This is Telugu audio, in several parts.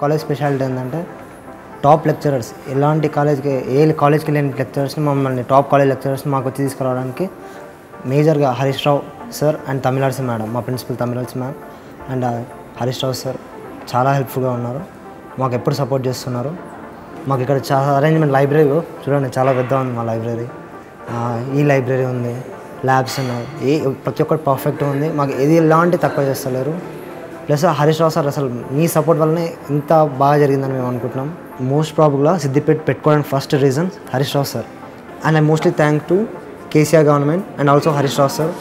కాలేజ్ స్పెషాలిటీ ఏంటంటే టాప్ లెక్చరర్స్. ఎలాంటి కాలేజ్కి ఏ కాలేజ్కి లేని లెక్చరర్స్ని మమ్మల్ని టాప్ కాలేజ్ లెక్చరర్స్ని మాకు వచ్చి తీసుకురావడానికి మేజర్గా Harish Rao sir and Tamilarasi madam మా principal Tamilarasi ma'am and Harish Rao sir చాలా హెల్ప్ఫుల్గా ఉన్నారు. మాకు ఎప్పుడు సపోర్ట్ చేస్తున్నారు. మాకు ఇక్కడ చాలా అరేంజ్మెంట్ లైబ్రరీ చూడండి చాలా పెద్ద ఉంది మా లైబ్రరీ. ఈ లైబ్రరీ ఉంది. ల్యాబ్స్ ఉన్నాయి. ఏ ప్రతి ఒక్కటి పర్ఫెక్ట్ ఉంది. మాకు ఏది ఎలాంటి తక్కువ చేస్తలేరు. ప్లస్ హరీష్ రావు సార్ అసలు మీ సపోర్ట్ వల్లనే ఇంత బాగా జరిగిందని మేము అనుకుంటున్నాం. మోస్ట్ ప్రాబుల్గా సిద్దిపేట పెట్టుకోవడానికి first reason Harish Rao sir. And I mostly thank to KCR government and also Harish Rao sir.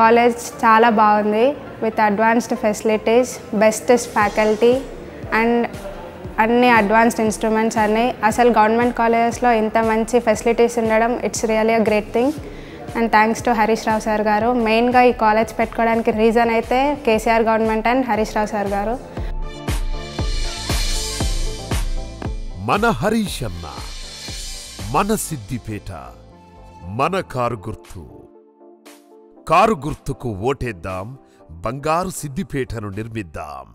College చాలా బాగుంది. With advanced facilities bestest faculty and అన్ని అడ్వాన్స్డ్ ఇన్స్ట్రుమెంట్స్ అన్నీ. అసలు గవర్నమెంట్ కాలేజెస్లో ఇంత మంచి ఫెసిలిటీస్ ఉండడం it's really a great thing and thanks to Harish Rao sir garu. మెయిన్గా ఈ కాలేజ్ పెట్టుకోవడానికి రీజన్ అయితే KCR government and Harish Rao sir garu. మన హరీష్ అన్న మన సిద్దిపేట మన కారు గుర్తు. కారు గుర్తుకు ఓటేద్దాం బంగారు సిద్దిపేటను నిర్మిద్దాం.